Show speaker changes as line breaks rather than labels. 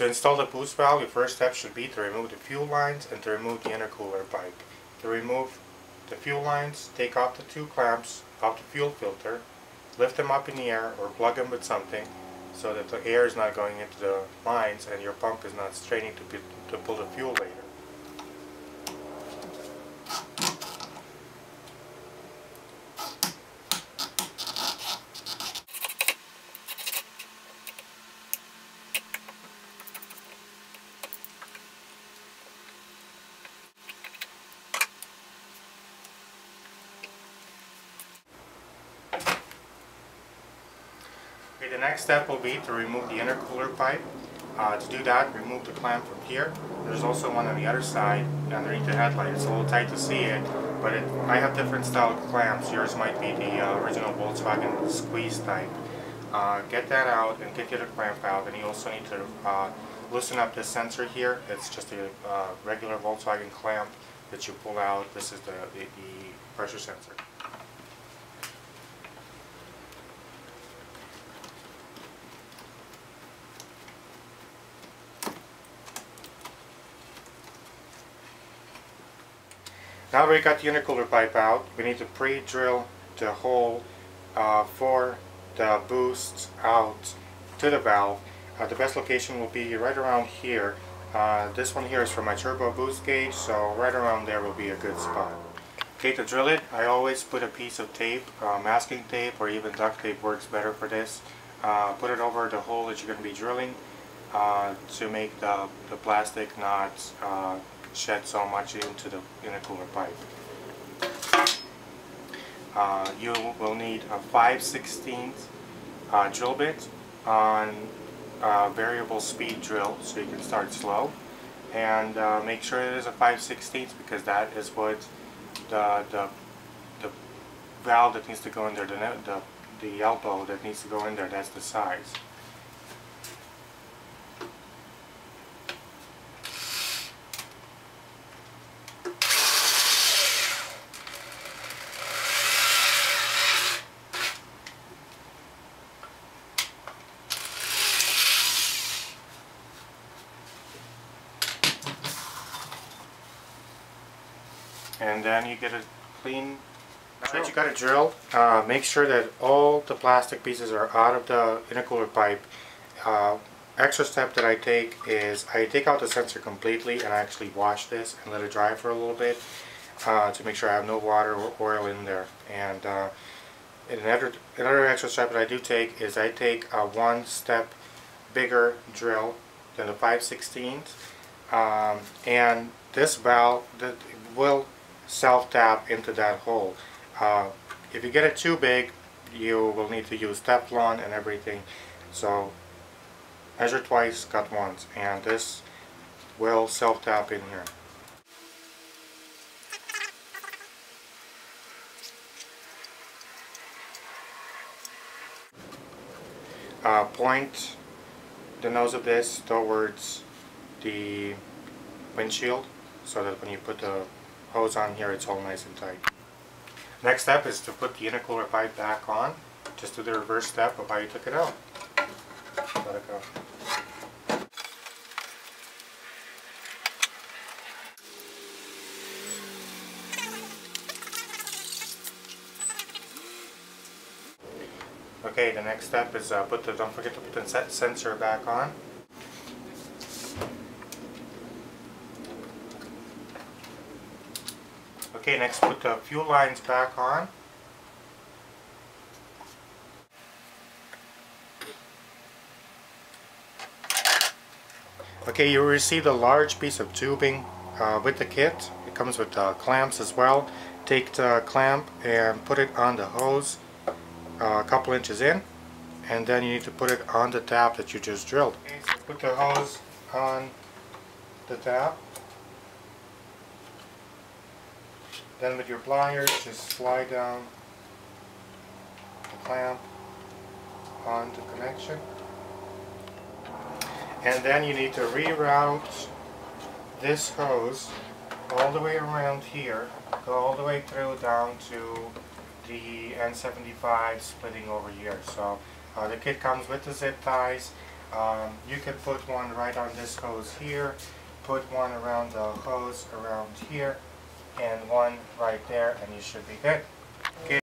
To install the boost valve, your first step should be to remove the fuel lines and to remove the intercooler pipe. To remove the fuel lines, take off the two clamps off the fuel filter, lift them up in the air or plug them with something so that the air is not going into the lines and your pump is not straining to, to pull the fuel later. Okay, the next step will be to remove the intercooler pipe. Uh, to do that, remove the clamp from here. There's also one on the other side underneath the headlight. It's a little tight to see it, but it, I have different style clamps. Yours might be the uh, original Volkswagen squeeze type. Uh, get that out and get the other clamp out, and you also need to uh, loosen up this sensor here. It's just a uh, regular Volkswagen clamp that you pull out. This is the, the, the pressure sensor. Now we got the intercooler pipe out, we need to pre-drill the hole uh, for the boost out to the valve. Uh, the best location will be right around here. Uh, this one here is for my turbo boost gauge, so right around there will be a good spot. Okay, to drill it, I always put a piece of tape, uh, masking tape or even duct tape works better for this. Uh, put it over the hole that you're going to be drilling uh, to make the, the plastic not shed so much into the intercooler pipe. Uh, you will need a 5 16 uh, drill bit on a variable speed drill so you can start slow and uh, make sure it is a 5 16 because that is what the, the, the valve that needs to go in there, the, the, the elbow that needs to go in there, that's the size. And then you get a clean now that you got it drilled, uh, make sure that all the plastic pieces are out of the intercooler pipe. Uh, extra step that I take is I take out the sensor completely and I actually wash this and let it dry for a little bit uh, to make sure I have no water or oil in there. And uh, another, another extra step that I do take is I take a one step bigger drill than the 5 16 um, and this valve that will self-tap into that hole. Uh, if you get it too big, you will need to use Teflon and everything. So measure twice, cut once, and this will self-tap in here. Uh, point the nose of this towards the windshield so that when you put the hose on here, it's all nice and tight. Next step is to put the intercooler pipe back on. Just do the reverse step of how you took it out. Let it go. Okay, the next step is uh, put the, don't forget to put the sensor back on. Okay, next put the fuel lines back on. Okay, you receive a large piece of tubing uh, with the kit. It comes with uh, clamps as well. Take the clamp and put it on the hose uh, a couple inches in and then you need to put it on the tap that you just drilled. Okay, so put the hose on the tap Then with your pliers, just slide down the clamp on the connection. And then you need to reroute this hose all the way around here, go all the way through down to the N75 splitting over here. So uh, the kit comes with the zip ties. Um, you can put one right on this hose here, put one around the hose around here, and one right there, and you should be good.